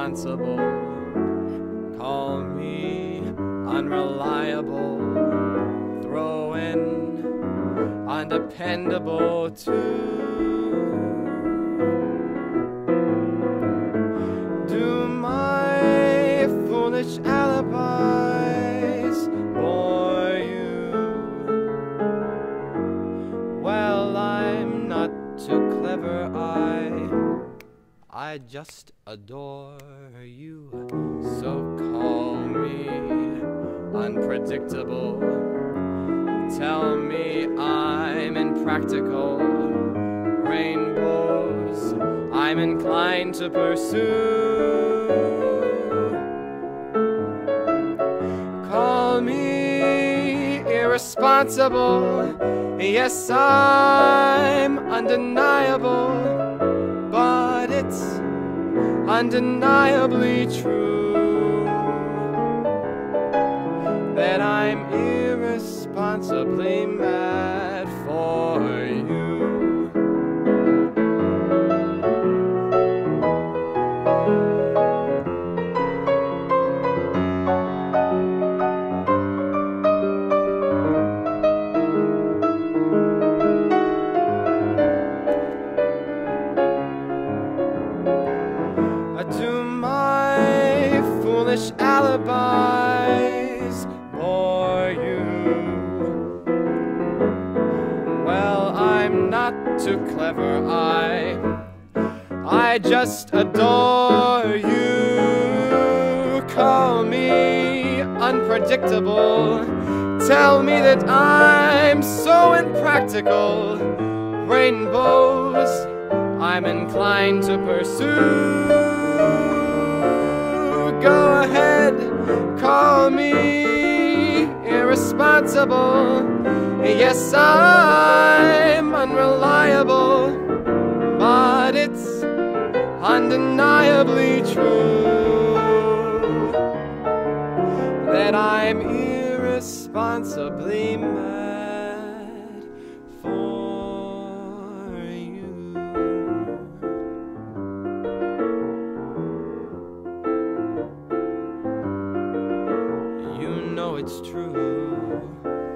irresponsible. Call me unreliable. Throw in undependable too. Do my foolish alibis bore you? Well, I'm not too clever, I just adore you. So call me unpredictable. Tell me I'm impractical. Rainbows I'm inclined to pursue. Call me irresponsible. Yes, I'm undeniable. Undeniably true that I'm irresponsibly mad for you. Alibis for you. Well, I'm not too clever, I I just adore you. Call me unpredictable. Tell me that I'm so impractical. Rainbows I'm inclined to pursue. Call me irresponsible. Yes, I'm unreliable, but it's undeniably true that I'm irresponsibly mad it's true.